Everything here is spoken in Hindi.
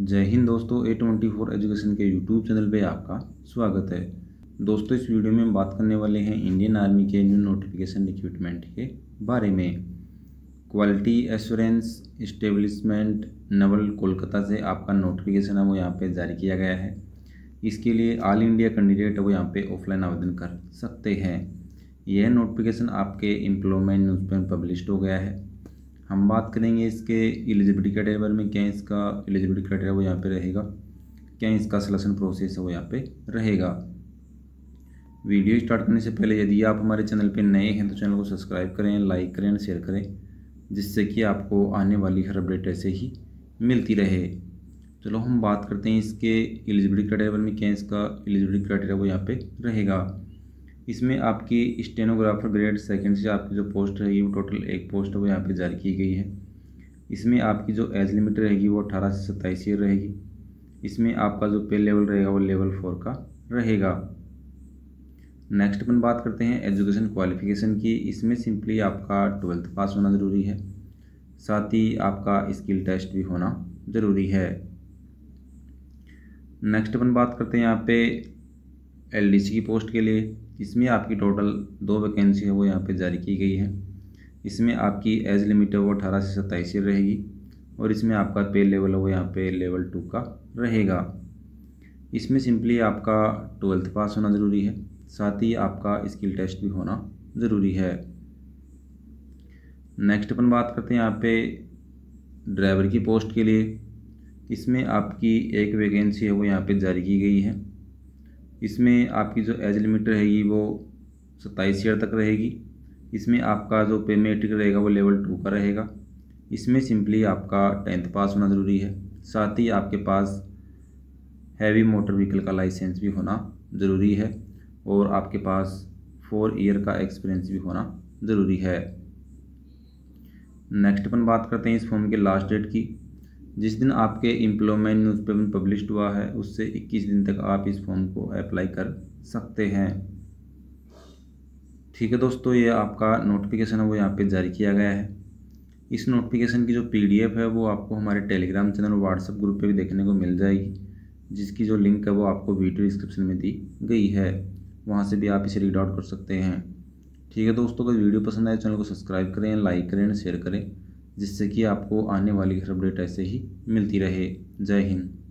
जय हिंद दोस्तों ए ट्वेंटी फोर एजुकेशन के यूट्यूब चैनल पे आपका स्वागत है। दोस्तों, इस वीडियो में हम बात करने वाले हैं इंडियन आर्मी के न्यू नोटिफिकेशन रिक्रूटमेंट के बारे में। Quality assurance establishment naval Kolkata से आपका नोटिफिकेशन है, वो यहाँ पे जारी किया गया है। इसके लिए ऑल इंडिया कैंडिडेट वो यहाँ पे ऑफलाइन आवेदन कर सकते हैं। यह नोटिफिकेशन आपके एम्प्लॉयमेंट न्यूज़ पर पब्लिश हो गया है। हम बात करेंगे इसके एलिजिबिलिटी क्राइटेरिया में, क्या इसका एलिजिबिलिटी क्राइटेरिया वो यहाँ पे रहेगा, क्या इसका सिलेक्शन प्रोसेस है वो यहाँ पे रहेगा। वीडियो स्टार्ट करने से पहले यदि आप हमारे चैनल पे नए हैं तो चैनल को सब्सक्राइब करें लाइक करें शेयर करें, जिससे कि आपको आने वाली हर अपडेट ऐसे ही मिलती रहे। चलो हम बात करते हैं इसके एलिजिबिलिटी क्राइटेरिया में, क्या इसका एलिजिबिलिटी क्राइटेरिया वो यहाँ पे रहेगा। इसमें आपकी स्टेनोग्राफर ग्रेड सेकंड से आपकी जो पोस्ट रहेगी वो टोटल एक पोस्ट वो यहाँ पे जारी की गई है। इसमें आपकी जो एज लिमिट रहेगी वो अठारह से सत्ताईस ईयर रहेगी। इसमें आपका जो पे लेवल रहेगा वो लेवल फोर का रहेगा। नेक्स्ट अपन बात करते हैं एजुकेशन क्वालिफिकेशन की। इसमें सिंपली आपका ट्वेल्थ पास होना ज़रूरी है। साथ ही आपका स्किल टेस्ट भी होना ज़रूरी है। नेक्स्ट अपन बात करते हैं यहाँ पे एलडीसी की पोस्ट के लिए, इसमें आपकी टोटल दो वैकेंसी है, वो यहाँ पे जारी की गई है। इसमें आपकी एज लिमिट है, वो अठारह से सत्ताईस रहेगी और इसमें आपका पे लेवल है, वो यहाँ पे लेवल टू का रहेगा। इसमें सिंपली आपका ट्वेल्थ पास होना ज़रूरी है, साथ ही आपका स्किल टेस्ट भी होना ज़रूरी है। नेक्स्ट अपन बात करते हैं यहाँ पे ड्राइवर की पोस्ट के लिए। इसमें आपकी एक वैकेंसी है, वो यहाँ पे जारी की गई है। इसमें आपकी जो एज लिमिट रहेगी वो सत्ताईस ईयर तक रहेगी। इसमें आपका जो पे मेट्रिक रहेगा वो लेवल टू का रहेगा। इसमें सिंपली आपका टेंथ पास होना ज़रूरी है। साथ ही आपके पास हैवी मोटर व्हीकल का लाइसेंस भी होना ज़रूरी है और आपके पास फोर ईयर का एक्सपीरियंस भी होना ज़रूरी है। नेक्स्ट अपन बात करते हैं इस फॉर्म के लास्ट डेट की। जिस दिन आपके एम्प्लॉयमेंट न्यूज़पेपर पब्लिश हुआ है, उससे 21 दिन तक आप इस फॉर्म को अप्लाई कर सकते हैं। ठीक है दोस्तों, ये आपका नोटिफिकेशन है, वो यहाँ पे जारी किया गया है। इस नोटिफिकेशन की जो पीडीएफ है, वो आपको हमारे टेलीग्राम चैनल और व्हाट्सएप ग्रुप पे भी देखने को मिल जाएगी, जिसकी जो लिंक है, वो आपको वीडियो डिस्क्रिप्शन में दी गई है। वहाँ से भी आप इसे रीड आउट कर सकते हैं। ठीक है दोस्तों, अगर वीडियो पसंद आए, चैनल को सब्सक्राइब करें लाइक करें शेयर करें। जिससे कि आपको आने वाली हर अपडेट ऐसे ही मिलती रहे। जय हिंद।